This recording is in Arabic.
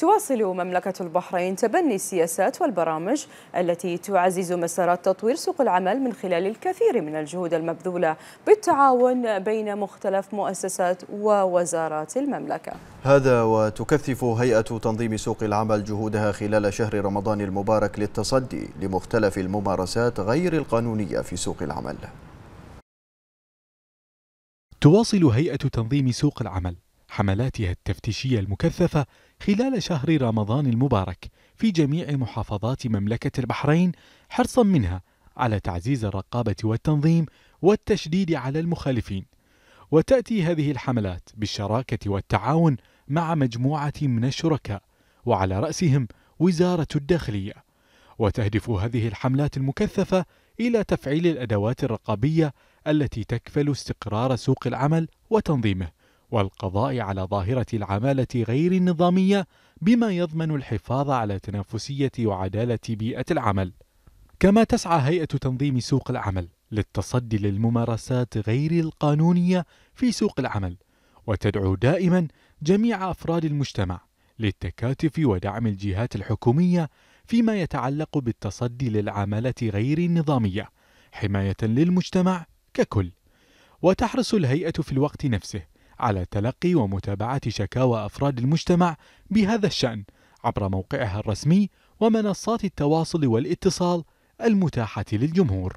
تواصل مملكة البحرين تبني السياسات والبرامج التي تعزز مسارات تطوير سوق العمل من خلال الكثير من الجهود المبذولة بالتعاون بين مختلف مؤسسات ووزارات المملكة. هذا وتكثف هيئة تنظيم سوق العمل جهودها خلال شهر رمضان المبارك للتصدي لمختلف الممارسات غير القانونية في سوق العمل. تواصل هيئة تنظيم سوق العمل. حملاتها التفتيشية المكثفة خلال شهر رمضان المبارك في جميع محافظات مملكة البحرين حرصا منها على تعزيز الرقابة والتنظيم والتشديد على المخالفين. وتأتي هذه الحملات بالشراكة والتعاون مع مجموعة من الشركاء وعلى رأسهم وزارة الداخلية. وتهدف هذه الحملات المكثفة إلى تفعيل الأدوات الرقابية التي تكفل استقرار سوق العمل وتنظيمه. والقضاء على ظاهرة العمالة غير النظامية بما يضمن الحفاظ على تنافسية وعدالة بيئة العمل. كما تسعى هيئة تنظيم سوق العمل للتصدي للممارسات غير القانونية في سوق العمل، وتدعو دائما جميع أفراد المجتمع للتكاتف ودعم الجهات الحكومية فيما يتعلق بالتصدي للعمالة غير النظامية حماية للمجتمع ككل. وتحرص الهيئة في الوقت نفسه على تلقي ومتابعة شكاوى أفراد المجتمع بهذا الشأن عبر موقعها الرسمي ومنصات التواصل والاتصال المتاحة للجمهور.